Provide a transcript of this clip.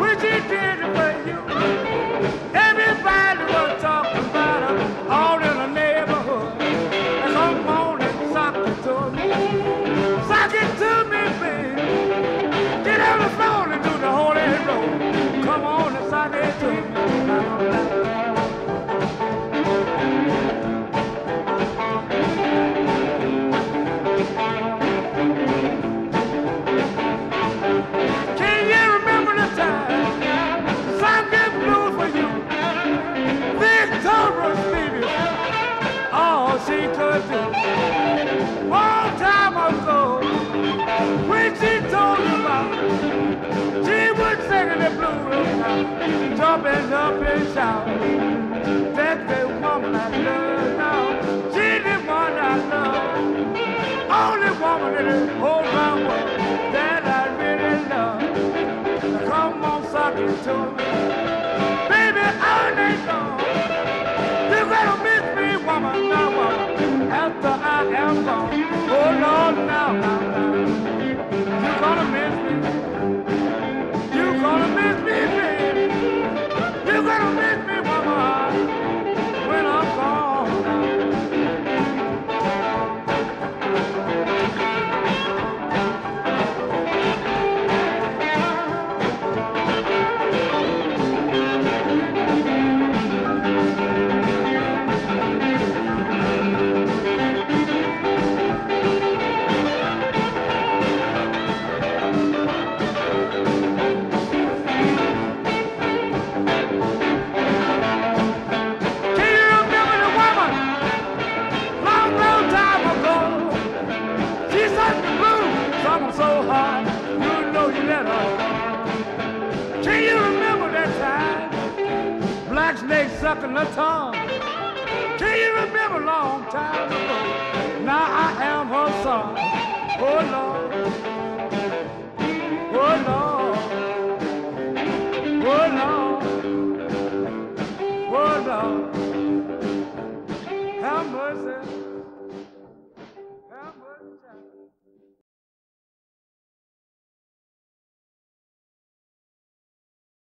Which it did she told about. She would sing in the blue room, jumping up and shouting. That's the woman I love now. she's the one I love. Only woman in the whole wide world that I really love. Come on, suck it to me. Baby, I ain't long. Oxleg sucking her tongue. Can you remember long time ago? Now I am her son. Oh Lord. Oh Lord. Oh Lord. Oh Lord. Have mercy. Have mercy.